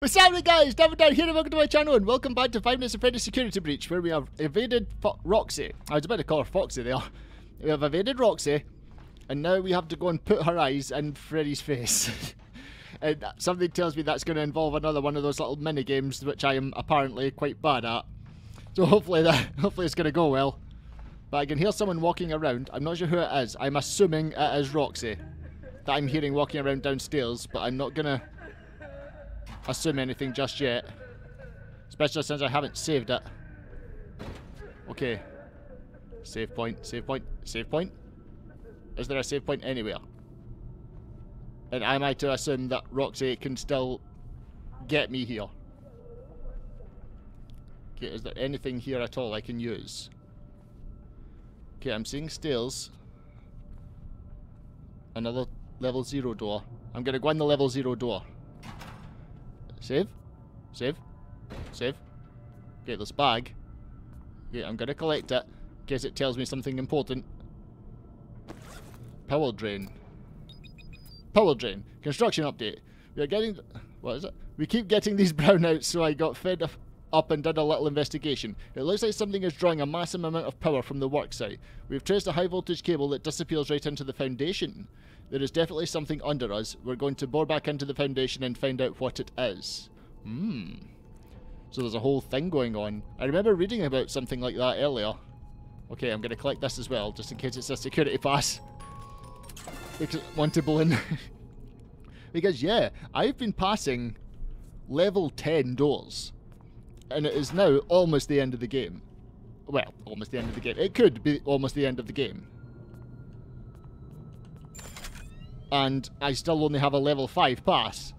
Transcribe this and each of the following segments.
What's happening guys, Devil down here and welcome to my channel and welcome back to 5 Nights at Freddy's Security Breach where we have evaded Fo Roxy. I was about to call her Foxy there. We have evaded Roxy and now we have to go and put her eyes in Freddy's face. and something tells me that's going to involve another one of those little mini games which I am apparently quite bad at. So hopefully that hopefully it's going to go well. But I can hear someone walking around. I'm not sure who it is. I'm assuming it is Roxy that I'm hearing walking around downstairs, but I'm not going to assume anything just yet. Especially since I haven't saved it. Okay. Save point, save point, save point. Is there a save point anywhere? And am I to assume that Roxy can still get me here? Okay, is there anything here at all I can use? Okay, I'm seeing stairs. Another level zero door. I'm gonna go in the level zero door. Save. Save. Save. Get this bag. Okay, I'm gonna collect it. In case it tells me something important. Power drain. Power drain. Construction update. We are getting... What is it? We keep getting these brownouts, so I got fed up and did a little investigation. It looks like something is drawing a massive amount of power from the worksite. We've traced a high voltage cable that disappears right into the foundation. There is definitely something under us. We're going to bore back into the foundation and find out what it is. Hmm. So there's a whole thing going on. I remember reading about something like that earlier. Okay, I'm going to collect this as well, just in case it's a security pass. Because want to in. because, yeah, I've been passing level 10 doors. And it is now almost the end of the game. Well, almost the end of the game. It could be almost the end of the game. And I still only have a level 5 pass.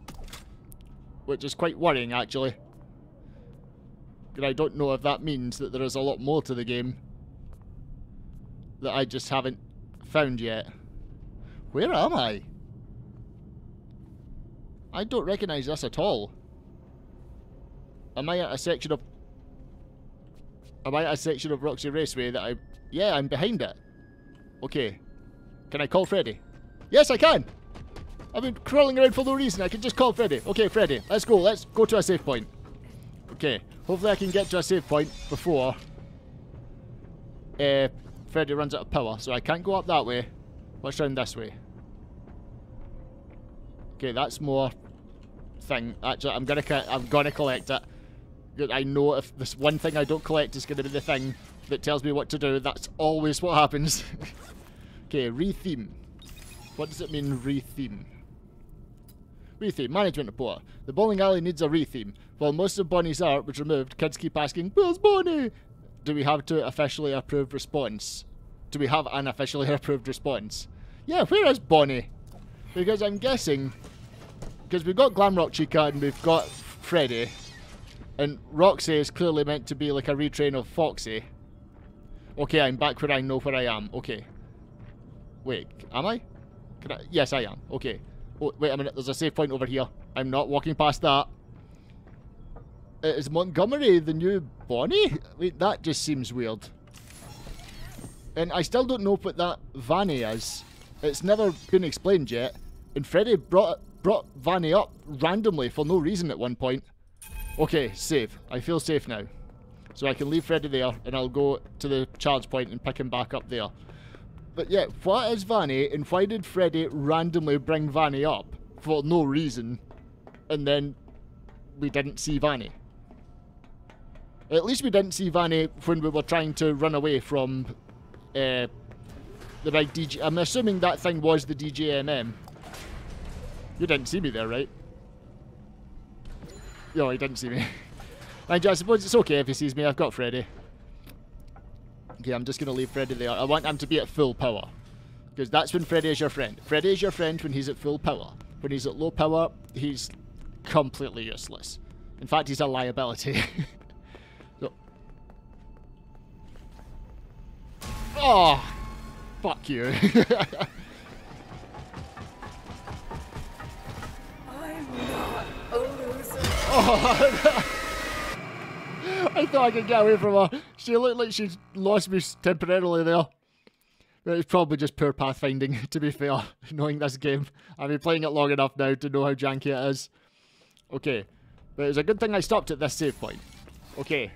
Which is quite worrying, actually. But I don't know if that means that there is a lot more to the game that I just haven't found yet. Where am I? I don't recognise this at all. Am I at a section of... Am I at a section of Roxy Raceway that I... Yeah, I'm behind it. Okay. Can I call Freddy? Yes, I can. I've been crawling around for no reason. I can just call Freddy. Okay, Freddy, let's go. Let's go to a safe point. Okay, hopefully I can get to a safe point before uh, Freddy runs out of power. So I can't go up that way. Round this way? Okay, that's more thing. Actually, I'm gonna I'm gonna collect it. I know if this one thing I don't collect is gonna be the thing that tells me what to do. That's always what happens. okay, retheme. What does it mean, retheme? Retheme, management report. The bowling alley needs a retheme. While most of Bonnie's art was removed, kids keep asking, Where's Bonnie? Do we have to officially approved response? Do we have an officially approved response? Yeah, where is Bonnie? Because I'm guessing, because we've got Glamrock Chica and we've got Freddy, and Roxy is clearly meant to be like a retrain of Foxy. Okay, I'm back where I know where I am. Okay. Wait, am I? I, yes, I am. Okay. Oh, wait a minute. There's a safe point over here. I'm not walking past that. Is Montgomery the new Bonnie? Wait, that just seems weird. And I still don't know what that Vanny is. It's never been explained yet. And Freddy brought brought Vanny up randomly for no reason at one point. Okay, save. I feel safe now. So I can leave Freddy there and I'll go to the charge point and pick him back up there. But yeah, what is Vanny and why did Freddy randomly bring Vanny up for no reason and then we didn't see Vanny? At least we didn't see Vanny when we were trying to run away from uh, the big DJ. I'm assuming that thing was the DJMM. You didn't see me there, right? No, he didn't see me. I suppose it's okay if he sees me. I've got Freddy. Okay, I'm just going to leave Freddy there. I want him to be at full power. Because that's when Freddy is your friend. Freddy is your friend when he's at full power. When he's at low power, he's completely useless. In fact, he's a liability. so. Oh! Ah, fuck you. I'm not a loser. Oh! I thought I could get away from her. She looked like she lost me temporarily there. But it's probably just poor pathfinding, to be fair, knowing this game. I've been playing it long enough now to know how janky it is. Okay, But it was a good thing I stopped at this save point. Okay.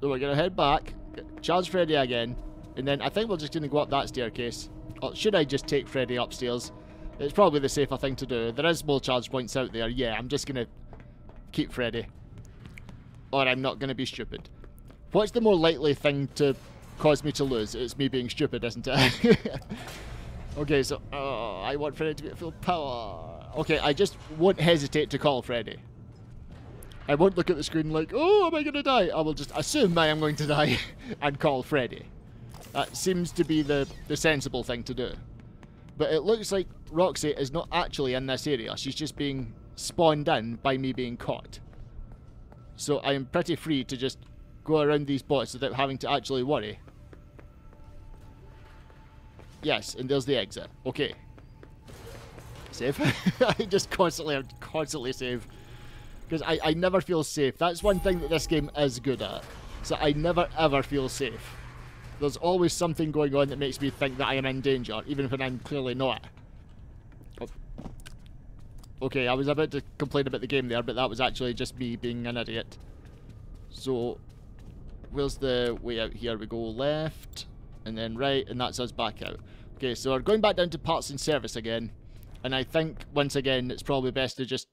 So we're going to head back, charge Freddy again, and then I think we're just going to go up that staircase. Or should I just take Freddy upstairs? It's probably the safer thing to do. There is more charge points out there. Yeah, I'm just going to keep Freddy. Or I'm not going to be stupid. What's the more likely thing to cause me to lose? It's me being stupid, isn't it? okay, so... Oh, I want Freddy to be at full power. Okay, I just won't hesitate to call Freddy. I won't look at the screen like, oh, am I going to die? I will just assume I am going to die and call Freddy. That seems to be the, the sensible thing to do. But it looks like Roxy is not actually in this area. She's just being spawned in by me being caught. So I am pretty free to just go around these bots without having to actually worry. Yes, and there's the exit. Okay. Save. I just constantly, I'm constantly save. Because I, I never feel safe. That's one thing that this game is good at. So I never ever feel safe. There's always something going on that makes me think that I am in danger, even if I'm clearly not. Okay, I was about to complain about the game there, but that was actually just me being an idiot. So, where's the way out here? We go left, and then right, and that's us back out. Okay, so we're going back down to parts and service again. And I think, once again, it's probably best to just...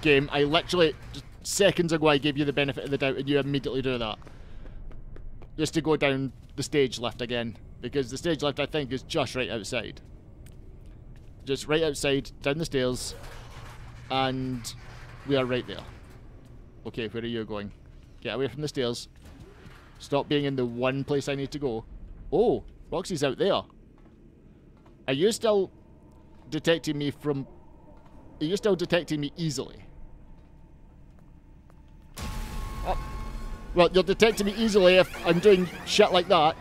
Game, I literally, seconds ago I gave you the benefit of the doubt and you immediately do that. Just to go down the stage lift again. Because the stage lift, I think, is just right outside. Just right outside, down the stairs. And we are right there. Okay, where are you going? Get away from the stairs. Stop being in the one place I need to go. Oh, Roxy's out there. Are you still detecting me from... Are you still detecting me easily? Oh. Well, you're detecting me easily if I'm doing shit like that.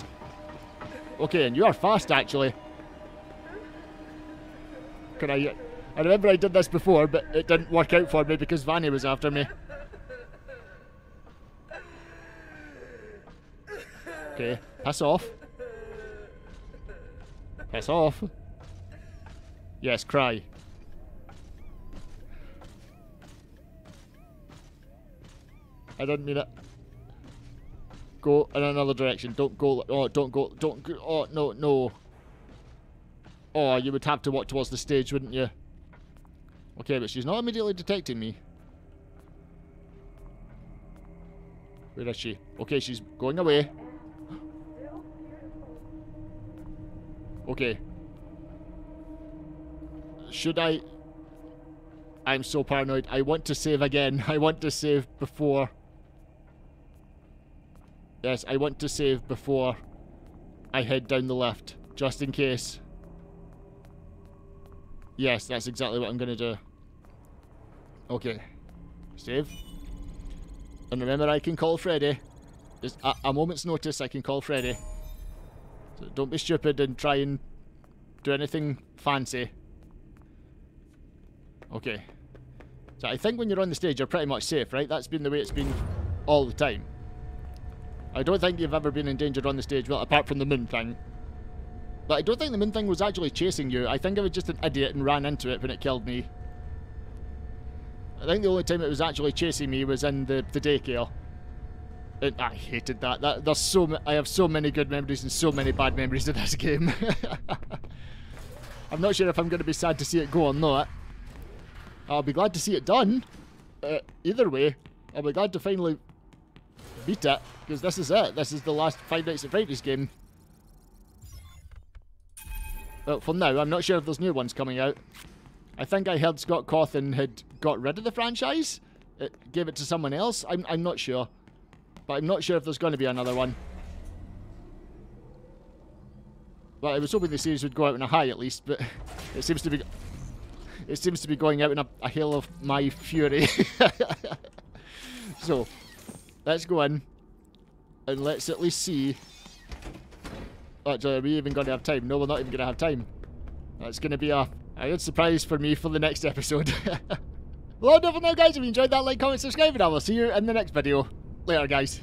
Okay, and you are fast, actually. Can I... I remember I did this before, but it didn't work out for me because Vanny was after me. Okay, pass off. Pass off. Yes, cry. I didn't mean it. Go in another direction. Don't go. Oh, don't go. Don't go. Oh, no, no. Oh, you would have to walk towards the stage, wouldn't you? Okay, but she's not immediately detecting me. Where is she? Okay, she's going away. Okay. Should I... I'm so paranoid. I want to save again. I want to save before... Yes, I want to save before I head down the left. Just in case. Yes, that's exactly what I'm going to do. Okay. Save. And remember, I can call Freddy. Just a, a moment's notice, I can call Freddy. So don't be stupid and try and do anything fancy. Okay. So I think when you're on the stage, you're pretty much safe, right? That's been the way it's been all the time. I don't think you've ever been endangered on the stage, well, apart from the moon thing. But I don't think the moon thing was actually chasing you. I think I was just an idiot and ran into it when it killed me. I think the only time it was actually chasing me was in the, the daycare. And I hated that. that there's so I have so many good memories and so many bad memories of this game. I'm not sure if I'm going to be sad to see it go or not. I'll be glad to see it done. Uh, either way, I'll be glad to finally beat it, because this is it. This is the last Five Nights at Freddy's game. Well, for now, I'm not sure if there's new ones coming out. I think I heard Scott Cawthon had got rid of the franchise. It gave it to someone else. I'm, I'm not sure. But I'm not sure if there's going to be another one. Well, I was hoping the series would go out in a high at least, but it seems to be it seems to be going out in a, a hail of my fury. so, let's go in and let's at least see. Actually, are we even going to have time? No, we're not even going to have time. That's going to be a, a good surprise for me for the next episode. well, don't forget, guys, if you enjoyed that, like, comment, subscribe, and I will see you in the next video. Later, guys.